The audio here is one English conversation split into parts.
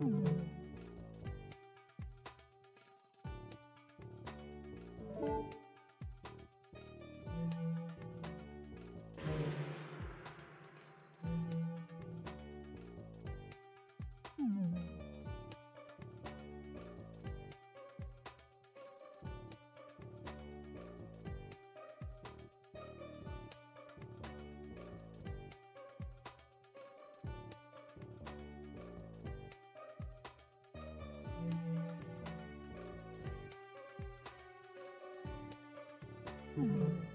Mm-hmm. Mm-hmm.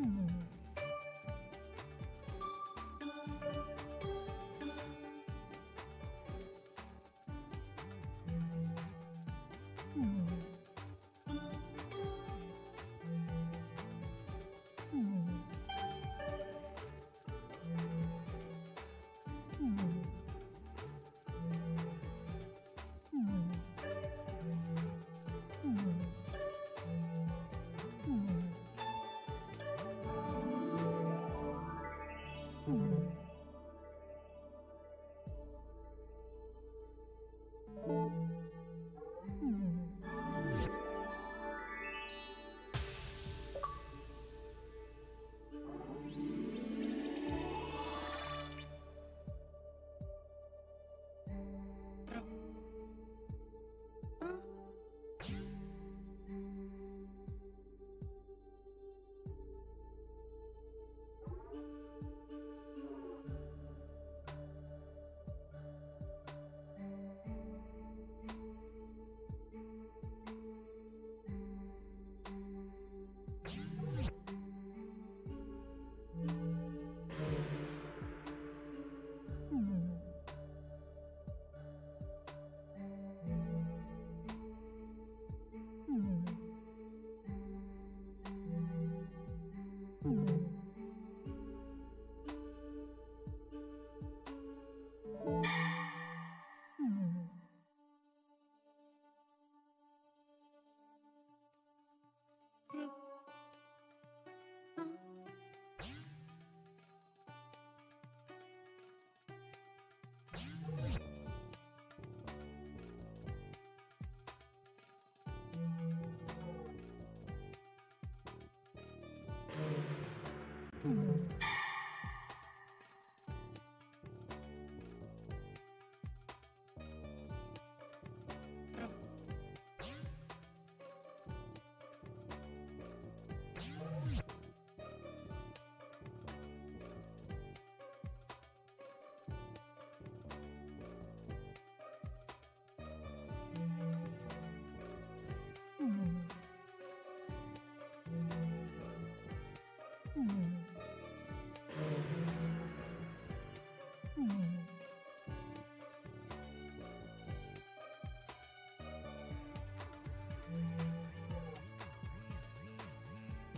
Mm-hmm.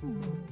Mm-hmm.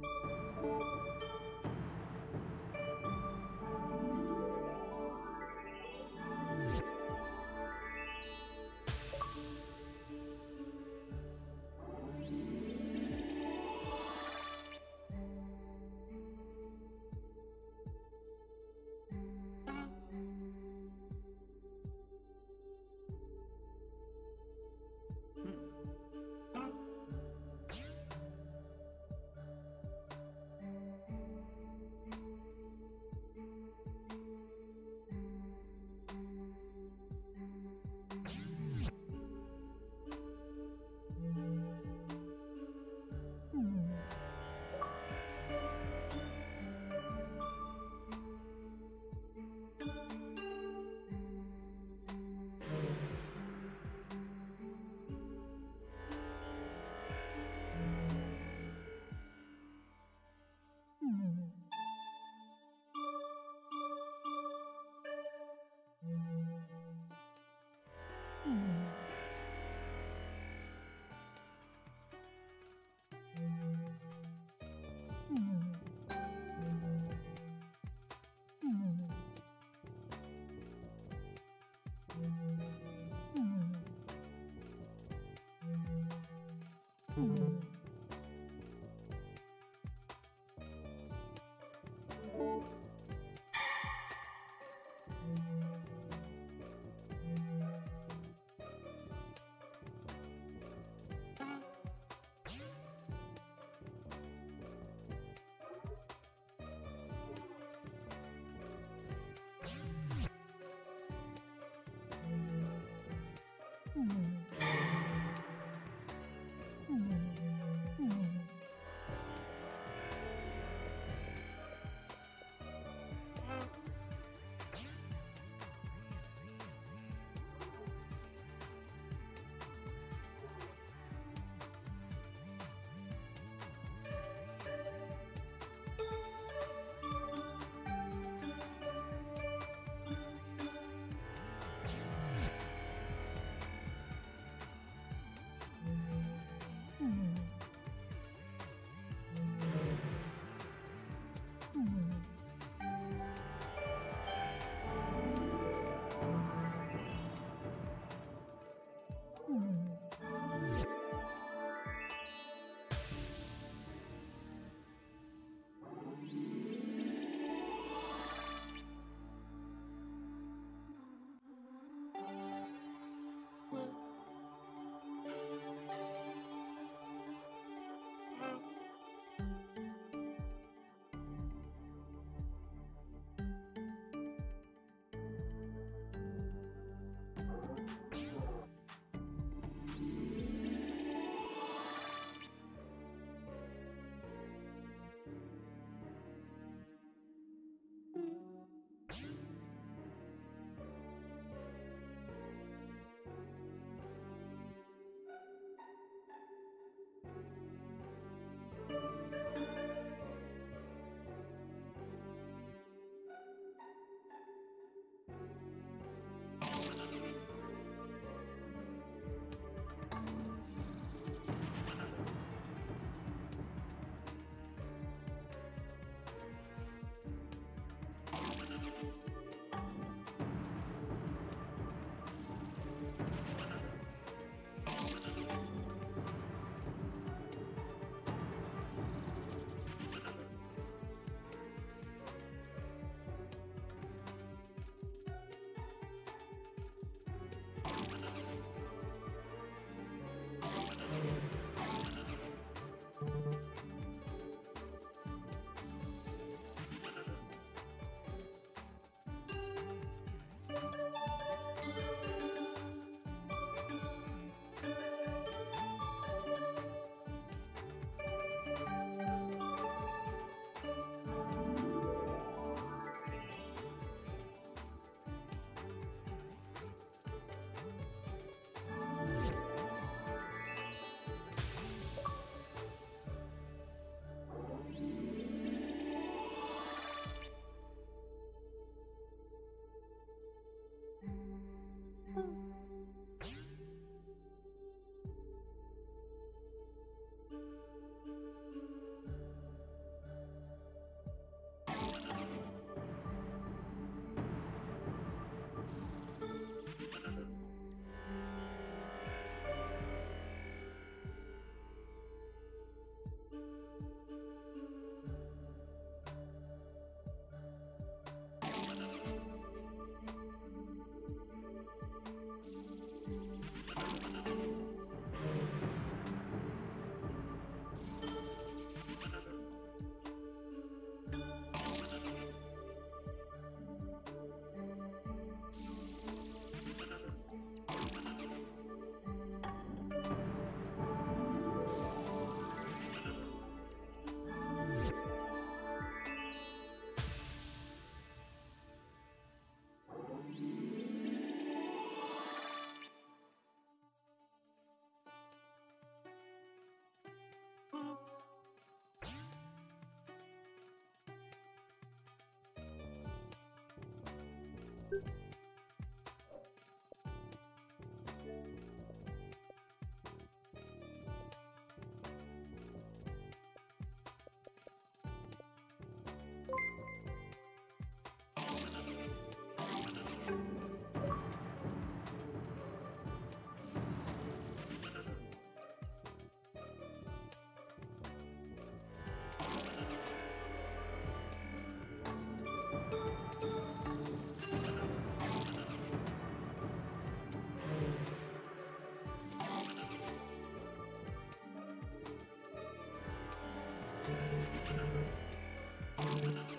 Oh, no.